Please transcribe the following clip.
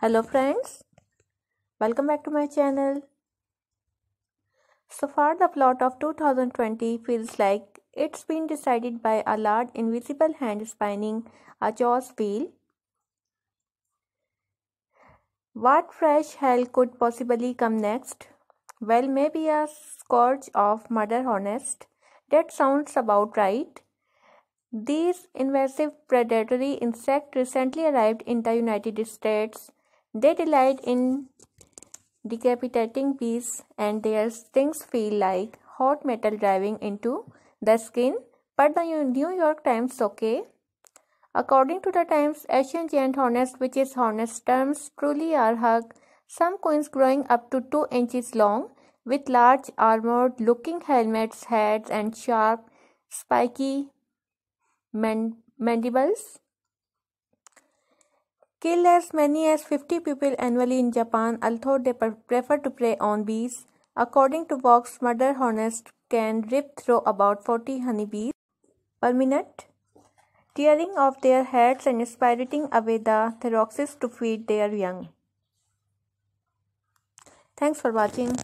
Hello friends, welcome back to my channel. So far the plot of 2020 feels like it's been decided by a large invisible hand spinning a jaws wheel. What fresh hell could possibly come next? Well, maybe a scourge of murder hornets. That sounds about right. These invasive predatory insects recently arrived in the United States. They delight in decapitating bees and their stings feel like hot metal driving into the skin. But the New York Times okay. According to the Times, Asian giant hornets, which is hornet terms, truly are hug. Some coins growing up to 2 inches long, with large armored looking helmets, heads, and sharp, spiky mandibles kill as many as 50 people annually in Japan, although they prefer to prey on bees. According to Vox, murder hornets can rip through about 40 honeybees per minute, tearing off their heads and spiriting away the thoraxes to feed their young. Thanks for watching.